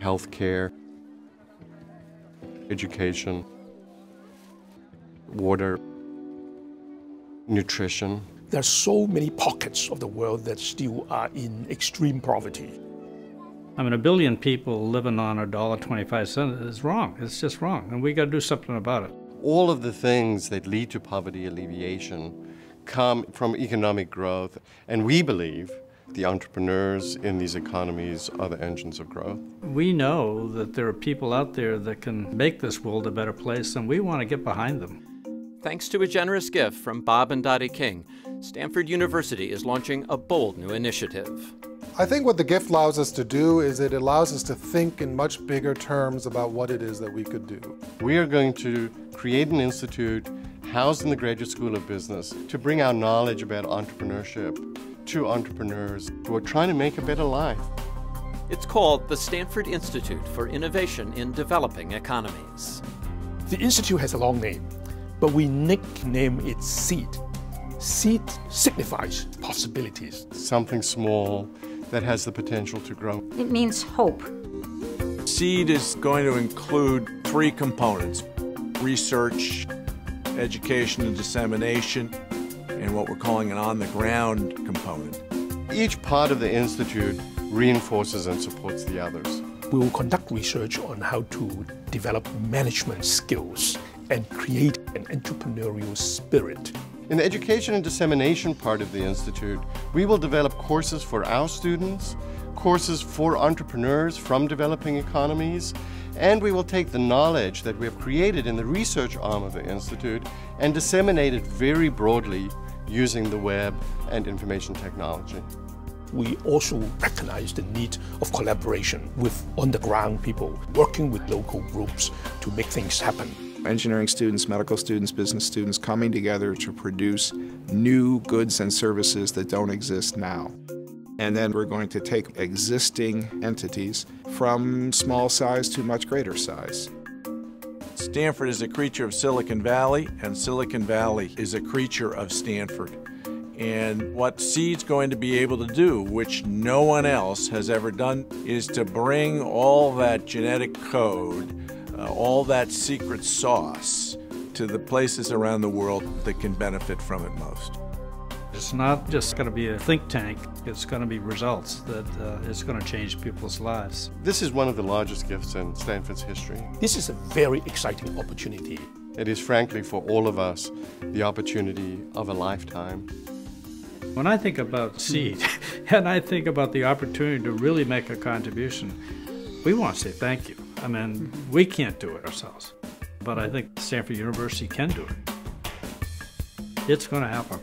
healthcare, education, water, nutrition. There are so many pockets of the world that still are in extreme poverty. I mean, a billion people living on a dollar twenty-five cent is wrong. It's just wrong, and we got to do something about it. All of the things that lead to poverty alleviation come from economic growth, and we believe the entrepreneurs in these economies are the engines of growth. We know that there are people out there that can make this world a better place, and we want to get behind them. Thanks to a generous gift from Bob and Dottie King, Stanford University is launching a bold new initiative. I think what the gift allows us to do is it allows us to think in much bigger terms about what it is that we could do. We are going to create an institute housed in the Graduate School of Business to bring our knowledge about entrepreneurship to entrepreneurs who are trying to make a better life. It's called the Stanford Institute for Innovation in Developing Economies. The institute has a long name, but we nickname it SEED. SEED signifies possibilities. Something small that has the potential to grow. It means hope. SEED is going to include three components research, education and dissemination, and what we're calling an on the ground component. Each part of the Institute reinforces and supports the others. We will conduct research on how to develop management skills and create an entrepreneurial spirit. In the education and dissemination part of the Institute, we will develop courses for our students, courses for entrepreneurs from developing economies, and we will take the knowledge that we have created in the research arm of the Institute and disseminate it very broadly using the web and information technology. We also recognize the need of collaboration with on-the-ground people, working with local groups to make things happen. Engineering students, medical students, business students coming together to produce new goods and services that don't exist now. And then we're going to take existing entities from small size to much greater size. Stanford is a creature of Silicon Valley, and Silicon Valley is a creature of Stanford. And what SEED's going to be able to do, which no one else has ever done, is to bring all that genetic code, uh, all that secret sauce, to the places around the world that can benefit from it most. It's not just going to be a think tank, it's going to be results that uh, is going to change people's lives. This is one of the largest gifts in Stanford's history. This is a very exciting opportunity. It is frankly for all of us the opportunity of a lifetime. When I think about seed and I think about the opportunity to really make a contribution, we want to say thank you. I mean, we can't do it ourselves, but I think Stanford University can do it. It's going to happen.